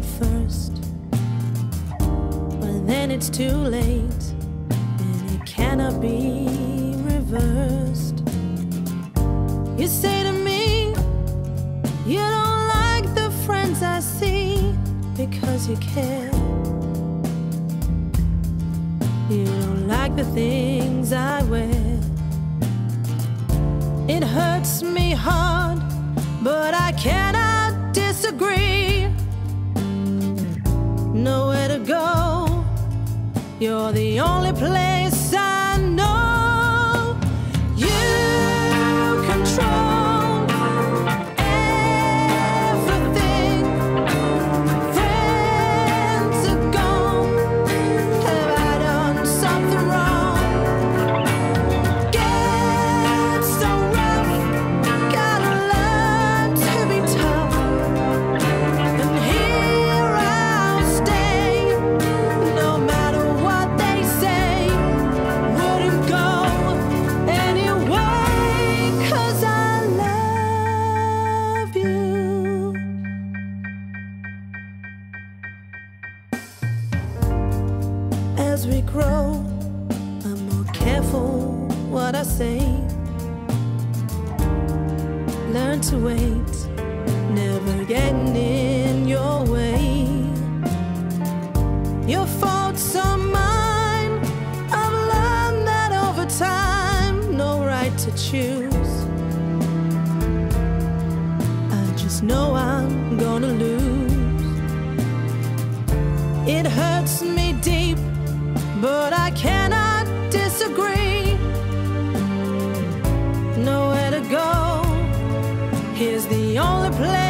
at first, but then it's too late and it cannot be reversed. You say to me, you don't like the friends I see because you care. You don't like the things I wear. It hurts me hard, but I cannot. Nowhere to go, you're the only place as we grow, I'm more careful what I say. Learn to wait, never getting in your way. Your faults are mine. I've learned that over time, no right to choose. I just know I'm gonna lose. It hurts me but I cannot disagree. Nowhere to go. Here's the only place.